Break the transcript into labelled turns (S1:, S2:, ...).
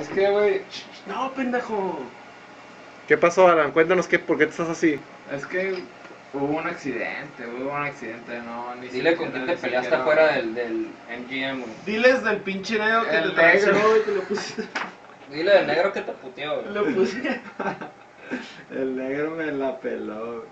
S1: Es que, güey,
S2: No, pendejo.
S3: ¿Qué pasó, Alan? Cuéntanos qué, por qué estás así.
S1: es que hubo un accidente, hubo un accidente, no, ni
S4: Dile con quién te peleaste afuera del, del MGM, güey.
S2: Diles del pinche negro que
S1: El
S2: te traicionó,
S1: negro.
S2: güey, que lo puse.
S4: Dile del negro que te puteó, güey.
S2: Lo puse.
S5: El negro me la peló. güey.